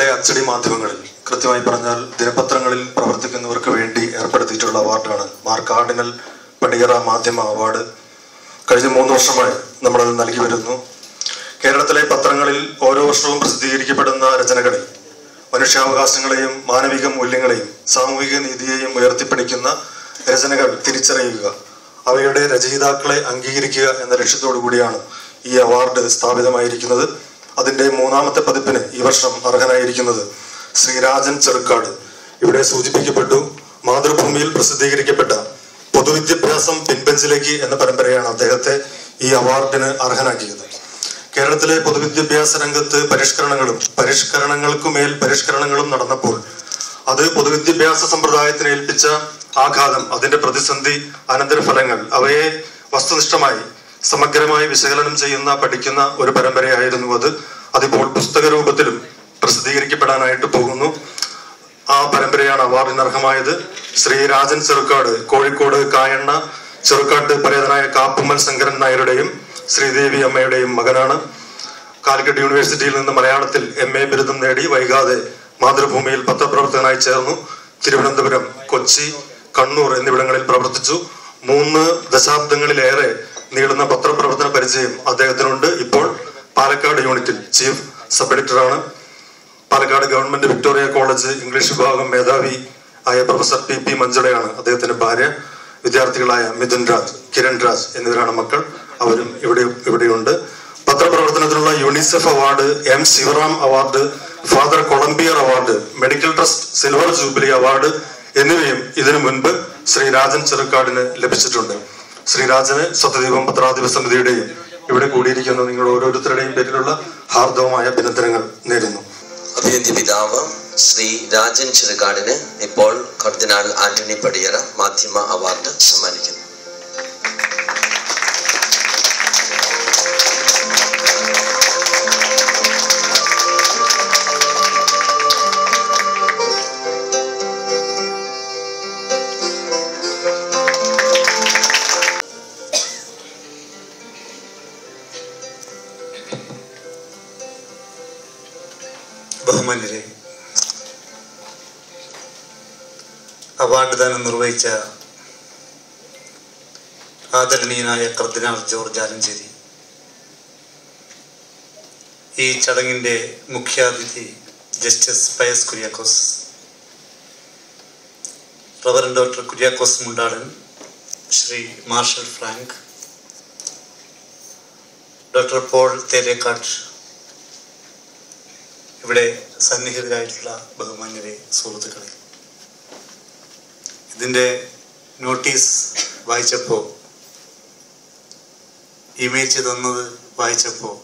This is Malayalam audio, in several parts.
കേരളത്തിലെ അച്ചടി മാധ്യമങ്ങളിൽ കൃത്യമായി പറഞ്ഞാൽ ദിനപത്രങ്ങളിൽ പ്രവർത്തിക്കുന്നവർക്ക് വേണ്ടി ഏർപ്പെടുത്തിയിട്ടുള്ള അവാർഡാണ് മാർ കാർഡിനൽ പടിയറ മാധ്യമ അവാർഡ്. കഴിഞ്ഞ മൂന്ന് വർഷമായി നമ്മളത് നൽകി വരുന്നു. കേരളത്തിലെ പത്രങ്ങളിൽ ഓരോ വർഷവും പ്രസിദ്ധീകരിക്കപ്പെടുന്ന രചനകളിൽ മനുഷ്യാവകാശങ്ങളെയും മാനവിക മൂല്യങ്ങളെയും സാമൂഹിക നീതിയെയും ഉയർത്തിപ്പിടിക്കുന്ന രചനകൾ തിരിച്ചറിയുക അവയുടെ രചയിതാക്കളെ അംഗീകരിക്കുക എന്ന ലക്ഷ്യത്തോടു കൂടിയാണ് ഈ അവാർഡ് സ്ഥാപിതമായിരിക്കുന്നത്. അതിന്റെ മൂന്നാമത്തെ പതിപ്പിന് ഈ വർഷം അർഹനായിരിക്കുന്നത് ശ്രീരാജൻ ചെറുക്കാട്. ഇവിടെ സൂചിപ്പിക്കപ്പെട്ടു മാതൃഭൂമിയിൽ പ്രസിദ്ധീകരിക്കപ്പെട്ട പൊതുവിദ്യാഭ്യാസം പിൻബെഞ്ചിലേക്ക് എന്ന പരമ്പരയാണ് അദ്ദേഹത്തെ ഈ അവാർഡിന് അർഹനാക്കിയത്. കേരളത്തിലെ പൊതുവിദ്യാഭ്യാസ രംഗത്ത് പരിഷ്കരണങ്ങളും പരിഷ്കരണങ്ങൾക്കുമേൽ പരിഷ്കരണങ്ങളും നടന്നപ്പോൾ അത് പൊതുവിദ്യാഭ്യാസ സമ്പ്രദായത്തിന് ഏൽപ്പിച്ച ആഘാതം അതിന്റെ പ്രതിസന്ധി അനന്തരഫലങ്ങൾ അവയെ വസ്തുനിഷ്ഠമായി സമഗ്രമായി വിശകലനം ചെയ്യുന്ന പഠിക്കുന്ന ഒരു പരമ്പരയായിരുന്നു അത്. അതിപ്പോൾ പുസ്തക രൂപത്തിലും പ്രസിദ്ധീകരിക്കപ്പെടാനായിട്ട് പോകുന്നു. ആ പരമ്പരയാണ് അവാർഡിന് അർഹമായത്. ശ്രീ രാജൻ ചെറുക്കാട് കോഴിക്കോട് കായണ്ണ ചെറുക്കാട്ട് പരേതനായ കാപ്പുമ്മൽ ശങ്കരൻ നായരുടെയും ശ്രീദേവി അമ്മയുടെയും മകനാണ്. കാലിക്കറ്റ് യൂണിവേഴ്സിറ്റിയിൽ നിന്ന് മലയാളത്തിൽ എം എ ബിരുദം നേടി വൈകാതെ മാതൃഭൂമിയിൽ പത്രപ്രവർത്തകനായി ചേർന്നു. തിരുവനന്തപുരം കൊച്ചി കണ്ണൂർ എന്നിവിടങ്ങളിൽ പ്രവർത്തിച്ചു. മൂന്ന് ദശാബ്ദങ്ങളിലേറെ നീളുന്ന പത്രപ്രവർത്തന പരിചയം അദ്ദേഹത്തിനുണ്ട്. ഇപ്പോൾ പാലക്കാട് യൂണിറ്റിൽ chief sub എഡിറ്ററാണ്. Palakkad government Victoria college English വിഭാഗം മേധാവി ആയ പ്രൊഫസർ പി പി മഞ്ജുളയാണ് അദ്ദേഹത്തിന്റെ ഭാര്യ. വിദ്യാർത്ഥികളായ മിഥുൻ രാജ് കിരൺ രാജ് എന്നിവരാണ് മക്കൾ. അവരും ഇവിടെ ഇവിടെയുണ്ട്. പത്രപ്രവർത്തനത്തിനുള്ള UNICEF award M Sivaram award father Columbiere award medical trust silver jubilee award എന്നിവയും ഇതിനു മുൻപ് ശ്രീ രാജൻ ചെറുക്കാടിന് ലഭിച്ചിട്ടുണ്ട്. ശ്രീരാജന് സത്യദീപം പത്രാധിപ സമിതിയുടെയും ഇവിടെ കൂടിയിരിക്കുന്ന നിങ്ങൾ ഓരോരുത്തരുടെയും പേരിലുള്ള ഹാർദവമായ അഭിനന്ദനങ്ങൾ നേരുന്നു. അഭിനന്ദി പിതാവ് ശ്രീ രാജൻ ചെറുകാടിന് ഇപ്പോൾ കർദിനാൾ ആന്റണി പടിയറ മാധ്യമ അവാർഡ് സമ്മാനിക്കുന്നു. ബഹുമാന്യരെ അവാർഡ് ദാനം നിർവഹിച്ച ആദരണീയനായ കർദിനാൾ ജോർജ് ആലഞ്ചേരി ഈ ചടങ്ങിന്റെ മുഖ്യാതിഥി justice Pius Kuriakose reverend doctor Kuriakose Mundadan Shri Marshal Frank doctor Paul Therekkatt ഇവിടെ സന്നിഹിതരായിട്ടുള്ള ബഹുമാന്യരെ സുഹൃത്തുക്കളെ. ഇതിന്റെ നോട്ടീസ് വായിച്ചപ്പോൾ ഇമെയിൽ തന്നത് വായിച്ചപ്പോൾ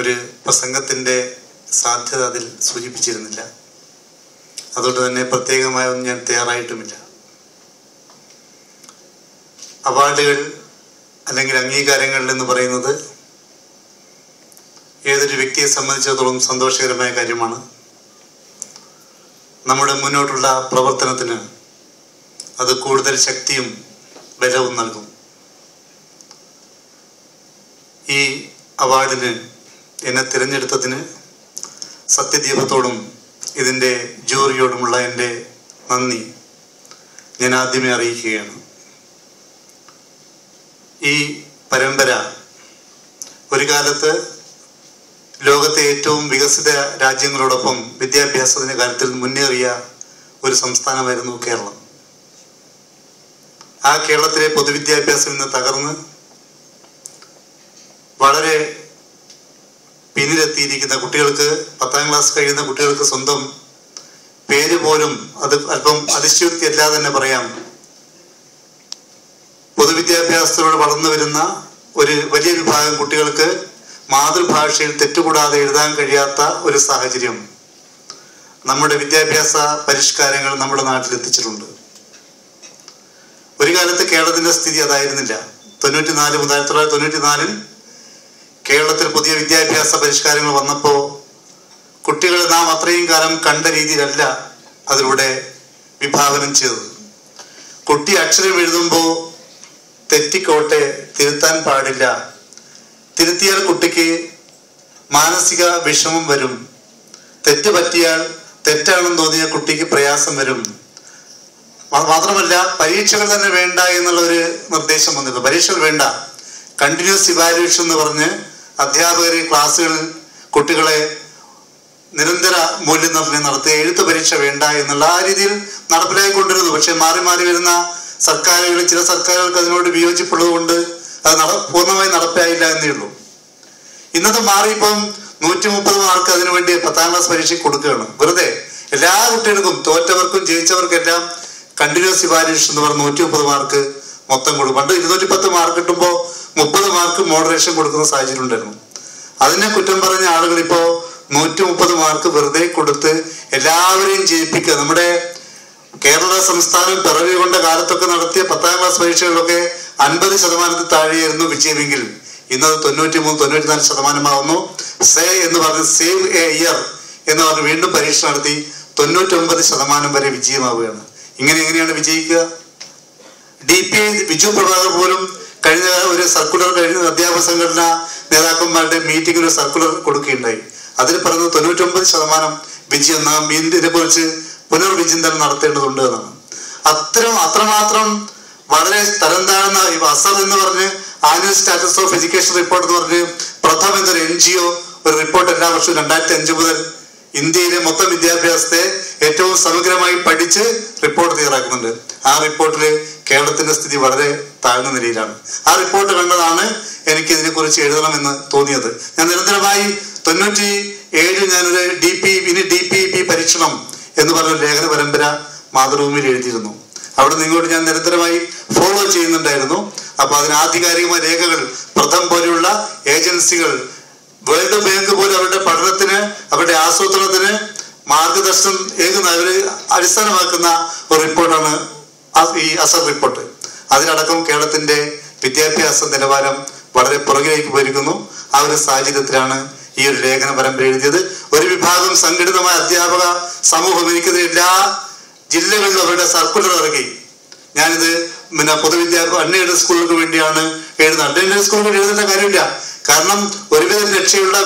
ഒരു പ്രസംഗത്തിന്റെ സാധ്യത അതിൽ സൂചിപ്പിച്ചിരുന്നില്ല. അതുകൊണ്ട് തന്നെ പ്രത്യേകമായൊന്നും ഞാൻ തയ്യാറായിട്ടുമില്ല. അവാർഡുകൾ അല്ലെങ്കിൽ അംഗീകാരങ്ങൾ എന്ന് പറയുന്നത് ഏതൊരു വ്യക്തിയെ സംബന്ധിച്ചിടത്തോളം സന്തോഷകരമായ കാര്യമാണ്. നമ്മുടെ മുന്നോട്ടുള്ള പ്രവർത്തനത്തിന് അത് കൂടുതൽ ശക്തിയും ബലവും നൽകും. ഈ അവാർഡിന് എന്നെ തിരഞ്ഞെടുത്തതിന് സത്യദീപത്തോടും ഇതിന്റെ ജൂറിയോടുമുള്ള എന്റെ നന്ദി ഞാൻ ആദ്യമേ അറിയിക്കുകയാണ്. ഈ പരമ്പര ഒരു കാലത്ത് ലോകത്തെ ഏറ്റവും വികസിത രാജ്യങ്ങളോടൊപ്പം വിദ്യാഭ്യാസത്തിന്റെ കാര്യത്തിൽ മുന്നേറിയ ഒരു സംസ്ഥാനമായിരുന്നു കേരളം. ആ കേരളത്തിലെ പൊതുവിദ്യാഭ്യാസം ഇന്ന് തകർന്ന് വളരെ പിന്നിലെത്തിയിരിക്കുന്ന കുട്ടികൾക്ക് പത്താം ക്ലാസ് കഴിയുന്ന കുട്ടികൾക്ക് സ്വന്തം പേര് പോലും അത് അല്പം അതിശയോക്തി അല്ലാതെ തന്നെ പറയാം. പൊതുവിദ്യാഭ്യാസത്തിലൂടെ വളർന്നു വരുന്ന ഒരു വലിയ വിഭാഗം കുട്ടികൾക്ക് മാതൃഭാഷയിൽ തെറ്റുകൂടാതെ എഴുതാൻ കഴിയാത്ത ഒരു സാഹചര്യം നമ്മുടെ വിദ്യാഭ്യാസ പരിഷ്കാരങ്ങൾ നമ്മുടെ നാട്ടിൽ എത്തിച്ചിട്ടുണ്ട്. ഒരു കാലത്ത് കേരളത്തിന്റെ സ്ഥിതി അതായിരുന്നില്ല. തൊണ്ണൂറ്റി നാല് മുതൽ ആയിരത്തി തൊള്ളായിരത്തി തൊണ്ണൂറ്റിനാലിൽ കേരളത്തിൽ പുതിയ വിദ്യാഭ്യാസ പരിഷ്കാരങ്ങൾ വന്നപ്പോൾ കുട്ടികളെ നാം അത്രയും കാലം കണ്ട രീതിയിലല്ല അതിലൂടെ വിഭാവനം ചെയ്തത്. കുട്ടി അക്ഷരം എഴുതുമ്പോൾ തെറ്റിക്കോട്ടെ തിരുത്താൻ പാടില്ല. തിരുത്തിയാൽ കുട്ടിക്ക് മാനസിക വിഷമം വരും. തെറ്റ് പറ്റിയാൽ തെറ്റാണെന്ന് തോന്നിയ കുട്ടിക്ക് പ്രയാസം വരും. മാത്രമല്ല പരീക്ഷകൾ തന്നെ വേണ്ട എന്നുള്ള ഒരു നിർദ്ദേശം വന്നിരുന്നു. പരീക്ഷകൾ വേണ്ട. കണ്ടിന്യൂസ് ഇവാലുവേഷൻ എന്ന് പറഞ്ഞ് അധ്യാപകർ ക്ലാസ്സുകളിൽ കുട്ടികളെ നിരന്തര മൂല്യനിർണയം നടത്തുക എഴുത്ത് പരീക്ഷ വേണ്ട എന്നുള്ള ആ രീതിയിൽ നടപ്പിലാക്കിക്കൊണ്ടിരുന്നു പക്ഷെ മാറി മാറി വരുന്ന സർക്കാരുകൾ ചില സർക്കാരുകൾക്ക് അതിനോട് വിയോജിപ്പുള്ളത് അത് നട പൂർണമായി നടപ്പിലായില്ല എന്നേ ഉള്ളൂ. ഇന്നത്തെ മാറി ഇപ്പം നൂറ്റി മുപ്പത് മാർക്ക് അതിനു വേണ്ടി പത്താം ക്ലാസ് പരീക്ഷയ്ക്ക് കൊടുക്കുകയാണ്. വെറുതെ എല്ലാ കുട്ടികൾക്കും തോറ്റവർക്കും ജയിച്ചവർക്കും എല്ലാം കണ്ടിന്യൂസ് ഇവാലുവേഷൻ എന്ന് പറഞ്ഞ നൂറ്റി മുപ്പത് മാർക്ക് മൊത്തം കൊടുക്കും. പണ്ട് ഇരുന്നൂറ്റി പത്ത് മാർക്ക് കിട്ടുമ്പോൾ മുപ്പത് മാർക്ക് മോഡറേഷൻ കൊടുക്കുന്ന സാഹചര്യം ഉണ്ടായിരുന്നു. അതിനെ കുറ്റം പറഞ്ഞ ആളുകൾ ഇപ്പോ നൂറ്റി മുപ്പത് മാർക്ക് വെറുതെ കൊടുത്ത് എല്ലാവരെയും ജയിപ്പിക്കുക. നമ്മുടെ കേരള സംസ്ഥാനം പിറവി കൊണ്ട കാലത്തൊക്കെ നടത്തിയ പത്താം ക്ലാസ് പരീക്ഷകളിലൊക്കെ അൻപത് ശതമാനത്തിൽ താഴെയായിരുന്നു വിജയമെങ്കിൽ ഇന്നത് തൊണ്ണൂറ്റി മൂന്ന് തൊണ്ണൂറ്റി നാല് ശതമാനമാവുന്നു. സേ എന്ന് പറഞ്ഞ് സെയിം എ ഇയർ എന്ന് പറഞ്ഞ് വീണ്ടും പരീക്ഷ നടത്തി തൊണ്ണൂറ്റി ഒമ്പത് ശതമാനം വരെ വിജയമാവുകയാണ്. ഇങ്ങനെ എങ്ങനെയാണ് വിജയിക്കുക? ഡി പി ബിജു പ്രഭാകർ പോലും കഴിഞ്ഞ ഒരു സർക്കുലർ കഴിഞ്ഞ അധ്യാപക സംഘടന നേതാക്കന്മാരുടെ മീറ്റിംഗിൽ ഒരു സർക്കുലർ കൊടുക്കുകയുണ്ടായി. അതിൽ പറഞ്ഞത് തൊണ്ണൂറ്റൊമ്പത് ശതമാനം വിജയം നാം ഇതിനെ കുറിച്ച് പുനർവിചിന്തനം നടത്തേണ്ടതുണ്ട് എന്നാണ്. അത്തരം അത്രമാത്രം വളരെ തരം താഴ്ന്ന ഈ അസർ എന്ന് പറഞ്ഞ് annual status of education report എന്ന് പറഞ്ഞ് പ്രഥം എന്നൊരു എൻ ജി ഒ ഒരു റിപ്പോർട്ട് എല്ലാ വർഷവും രണ്ടായിരത്തി അഞ്ച് മുതൽ ഇന്ത്യയിലെ മൊത്തം വിദ്യാഭ്യാസത്തെ ഏറ്റവും സമഗ്രമായി പഠിച്ച് റിപ്പോർട്ട് തയ്യാറാക്കുന്നുണ്ട്. ആ റിപ്പോർട്ടിൽ കേരളത്തിന്റെ സ്ഥിതി വളരെ താഴ്ന്ന നിലയിലാണ്. ആ റിപ്പോർട്ട് കണ്ടതാണ് എനിക്ക് ഇതിനെക്കുറിച്ച് എഴുതണമെന്ന് തോന്നിയത്. ഞാൻ നിരന്തരമായി തൊണ്ണൂറ്റി ഏഴിൽ ഞാനൊരു ഡി പി ഇനി ഡി പി പി പരീക്ഷണം എന്ന് പറഞ്ഞ ലേഖന പരമ്പര മാതൃഭൂമിയിൽ എഴുതിയിരുന്നു. അവിടെ നിന്ന് ഇങ്ങോട്ട് ഞാൻ നിരന്തരമായി ഫോളോ ചെയ്യുന്നുണ്ടായിരുന്നു. അപ്പൊ അതിന് ആധികാരികമായ രേഖകൾ പ്രഥം പോലെയുള്ള ഏജൻസികൾ വേൾഡ് ബാങ്ക് പോലും അവരുടെ പഠനത്തിന് അവരുടെ ആസൂത്രണത്തിന് മാർഗദർശനം ഏകുന്ന അവർ അടിസ്ഥാനമാക്കുന്ന ഒരു റിപ്പോർട്ടാണ് ഈ അസർ റിപ്പോർട്ട്. അതിനടക്കം കേരളത്തിന്റെ വിദ്യാഭ്യാസ നിലവാരം വളരെ പുറകിലേക്ക് പോയിരിക്കുന്നു. ആ ഒരു സാഹചര്യത്തിലാണ് ഈ ഒരു ലേഖന പരമ്പര എഴുതിയത്. ഒരു വിഭാഗം സംഘടിതമായ അധ്യാപക സമൂഹം എനിക്കെതിരെ എല്ലാ ജില്ലകളിലും അവരുടെ സർക്കുലർ ഇറങ്ങി. ഞാനിത് പിന്നെ പൊതുവിദ്യാഭ്യാസ അൺഎയ്ഡഡ് സ്കൂളുകൾക്ക് വേണ്ടിയാണ് എഴുതുന്നത്. അൺഎയ്ഡഡ് സ്കൂളുകൾ എഴുതേണ്ട കാര്യമില്ല. കാരണം ഒരുവിധം രക്ഷയുള്ള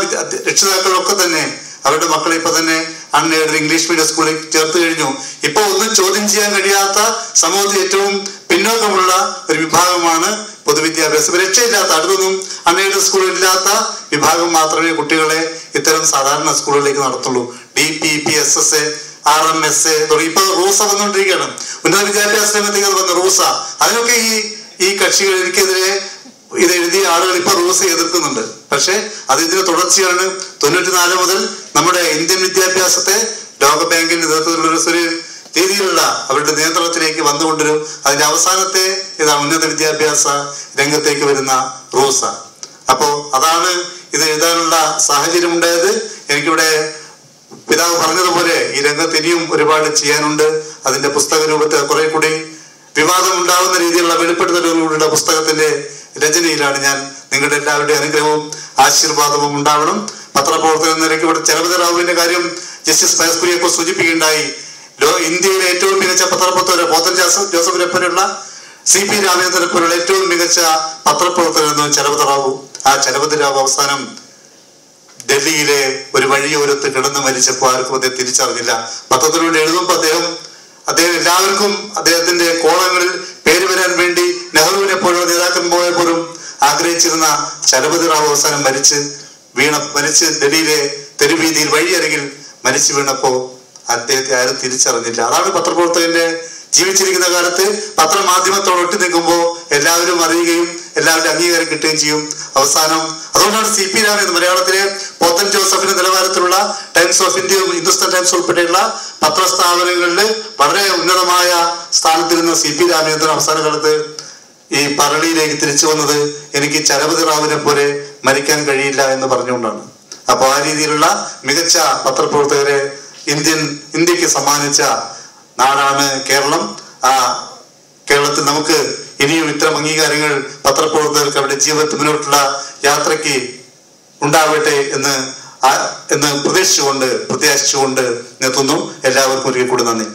രക്ഷിതാക്കളൊക്കെ തന്നെ അവരുടെ മക്കളെ ഇപ്പൊ തന്നെ അൺഎയ്ഡഡ് ഇംഗ്ലീഷ് മീഡിയം സ്കൂളിൽ ചേർത്ത് കഴിഞ്ഞു. ഇപ്പൊ ഒന്നും ചോദ്യം ചെയ്യാൻ കഴിയാത്ത സമൂഹത്തിൽ ഏറ്റവും പിന്നോക്കമുള്ള ഒരു വിഭാഗമാണ് പൊതുവിദ്യാഭ്യാസം. രക്ഷയില്ലാത്ത അടുത്തൊന്നും അൺഎയ്ഡഡ് സ്കൂളിൽ ഇല്ലാത്ത വിഭാഗം മാത്രമേ കുട്ടികളെ ഇത്തരം സാധാരണ സ്കൂളുകളിലേക്ക് നടത്തുള്ളൂ. D P P S S A R M S തുടങ്ങി. ഇപ്പൊ റൂസ വന്നുകൊണ്ടിരിക്കുകയാണ്. ഉന്നത വിദ്യാഭ്യാസ രംഗത്തേക്ക് വന്ന റൂസ. അതിനൊക്കെ ഈ ഈ കക്ഷികൾ എനിക്കെതിരെ ഇത് എഴുതിയ ആളുകൾ ഇപ്പൊ റൂസ എതിർക്കുന്നുണ്ട്. പക്ഷെ അത് ഇതിന്റെ തുടർച്ചയാണ് തൊണ്ണൂറ്റിനാല് മുതൽ നമ്മുടെ ഇന്ത്യൻ വിദ്യാഭ്യാസത്തെ ലോക ബാങ്കിന്റെ നേതൃത്വത്തിലുള്ള ഒരു രീതിയിലുള്ള അവരുടെ നിയന്ത്രണത്തിലേക്ക് വന്നുകൊണ്ടിരും. അതിന്റെ അവസാനത്തെ ഇതാണ് ഉന്നത വിദ്യാഭ്യാസ രംഗത്തേക്ക് വരുന്ന റൂസ. അപ്പോ അതാണ് ഇത് എഴുതാനുള്ള സാഹചര്യം ഉണ്ടായത്. എനിക്കിവിടെ പിതാവ് പറഞ്ഞതുപോലെ ഈ രംഗത്ത് ഇനിയും ഒരുപാട് ചെയ്യാനുണ്ട്. അതിന്റെ പുസ്തക രൂപത്തെ കുറെ കൂടി വിവാദം ഉണ്ടാകുന്ന രീതിയിലുള്ള വെളിപ്പെടുത്തലുകളുടെ പുസ്തകത്തിന്റെ രചനയിലാണ് ഞാൻ നിങ്ങളുടെ എല്ലാവരുടെയും അനുഗ്രഹവും ആശീർവാദവും ഉണ്ടാവണം. പത്രപ്രവർത്തകൻ എന്ന നിലയ്ക്ക് ഇവിടെ ചലപതി റാവുവിന്റെ കാര്യം ജസ്റ്റിസ് പയസ് കുര്യക്കോ സൂചിപ്പിക്കുകയുണ്ടായി. ലോ ഇന്ത്യയിലെ ഏറ്റവും മികച്ച പത്രപ്രവർത്തകർ പോത്തൻ ജോസഫ് ജോസഫിനെ പോലെയുള്ള സി പി രാമചന്ദ്രനെ ഏറ്റവും മികച്ച പത്രപ്രവർത്തകരെന്ന് ചലപതി റാവു ആ ചലപതി റാവു അവസാനം ഡൽഹിയിലെ ഒരു വഴിയോരത്ത് കിടന്ന് മരിച്ചപ്പോൾ ആർക്കും അദ്ദേഹം തിരിച്ചറിഞ്ഞില്ല. പത്രത്തിലൂടെ എഴുതുമ്പോൾ അദ്ദേഹം അദ്ദേഹം എല്ലാവർക്കും അദ്ദേഹത്തിന്റെ കോളങ്ങളിൽ പേര് വരാൻ വേണ്ടി നെഹ്റുവിനെ പോലുള്ള നേതാക്കന്മാരെ പോലും ആഗ്രഹിച്ചിരുന്ന ചരപതി റാവു അവസാനം മരിച്ച് വീണ മരിച്ച് ഡൽഹിയിലെ തെരുവീതിയിൽ വഴിയരികിൽ മരിച്ചു വീണപ്പോ അദ്ദേഹത്തെ ആരും തിരിച്ചറിഞ്ഞില്ല. അതാണ് പത്രപ്രവർത്തകന്റെ ജീവിച്ചിരിക്കുന്ന കാലത്ത് പത്രമാധ്യമത്തോട് ഒട്ടി നിൽക്കുമ്പോൾ എല്ലാവരും അറിയുകയും എല്ലാവരും അംഗീകാരം കിട്ടുകയും ചെയ്യും. അവസാനം അതുകൊണ്ടാണ് സി പി രാമൻ മലയാളത്തിലെ പോത്തൻ ജോസഫിന്റെ നിലവാരത്തിലുള്ള Times of India Hindustan Times ഉൾപ്പെടെയുള്ള പത്രസ്ഥാപനങ്ങളിൽ വളരെ ഉന്നതമായ സ്ഥാനത്തിരുന്ന സി പി രാമചന്ദ്രൻ അവസാന കാലത്ത് ഈ പറളിയിലേക്ക് തിരിച്ചു വന്നത്? എനിക്ക് ചരപതി റാവുവിനെ പോലെ മരിക്കാൻ കഴിയില്ല എന്ന് പറഞ്ഞുകൊണ്ടാണ്. അപ്പോൾ ആ രീതിയിലുള്ള മികച്ച പത്രപ്രവർത്തകരെ ഇന്ത്യൻ ഇന്ത്യയ്ക്ക് സമ്മാനിച്ച നാടാണ് കേരളം. ആ കേരളത്തിൽ നമുക്ക് ഇനിയും ഇത്തരം അംഗീകാരങ്ങൾ പത്രപ്രവർത്തകർക്ക് അവരുടെ ജീവിതത്തിൽ മുന്നോട്ടുള്ള യാത്രയ്ക്ക് ഉണ്ടാവട്ടെ എന്ന് എന്ന് പ്രതീക്ഷിച്ചുകൊണ്ട് പ്രത്യാശിച്ചുകൊണ്ട് നിർത്തുന്നു. എല്ലാവർക്കും ഒരിക്കൽ കൂടി നന്ദി.